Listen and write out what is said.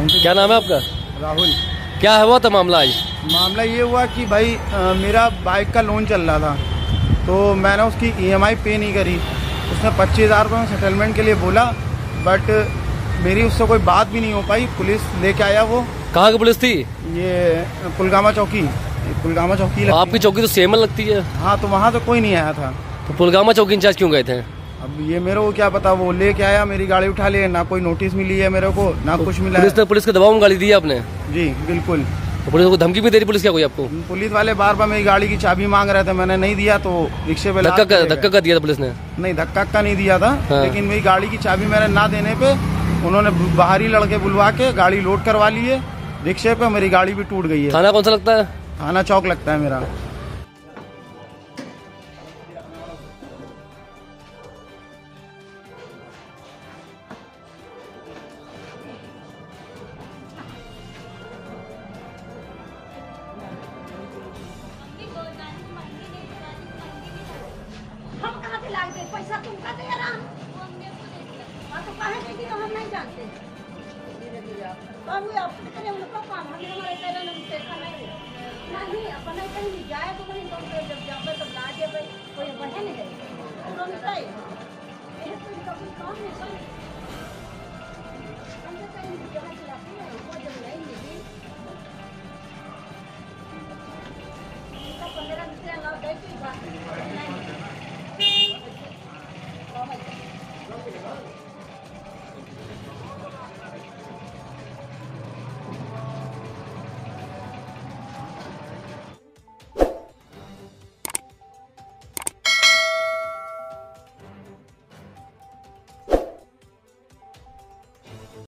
क्या नाम है आपका? राहुल। क्या है हुआ था मामला आज? मामला ये हुआ कि भाई अ, मेरा बाइक का लोन चल रहा था। तो मैंने उसकी ईएमआई पे नहीं करी। उसने पच्चीस हज़ार रुपये में सेटलमेंट के लिए बोला बट मेरी उससे कोई बात भी नहीं हो पाई। पुलिस लेके आया वो। कहाँ की पुलिस थी? ये पुलगामा चौकी। पुलगामा चौकी आपकी चौकी तो सेमल लगती है। हाँ तो वहाँ तो कोई नहीं आया था। तो पुलगामा चौकी इंचार्ज क्यों गए थे? अब ये मेरे को क्या पता वो लेके आया मेरी गाड़ी उठा लिए ना कोई नोटिस मिली है मेरे को ना तो कुछ मिला पुलिस ने पुलिस के दबाव में गाड़ी दी है आपने? जी बिल्कुल। तो पुलिस को धमकी भी दे रही पुलिस क्या कोई आपको? पुलिस वाले बार बार मेरी गाड़ी की चाबी मांग रहे थे मैंने नहीं दिया तो रिक्शे पे धक्का का धक्का का दिया था पुलिस ने? नहीं धक्का का नहीं दिया था हाँ। लेकिन मेरी गाड़ी की चाबी मैंने ना देने पे उन्होंने बाहरी लड़के बुलवा के गाड़ी लोड करवा ली है रिक्शे पे मेरी गाड़ी भी टूट गई है। थाना कौन सा लगता है? थाना चौक लगता है मेरा। लाए थे पैसा तुमका दे रहा हूँ तो कहे नहीं तो हम नहीं जानते बाबू आप कितने उनका काम हम हमारे तेरे नहीं देखा नहीं. नहीं अपन कहीं जाए तो कहीं तुम जब जावे तो ला दे कोई बहन है कहा ये तो कोई काम नहीं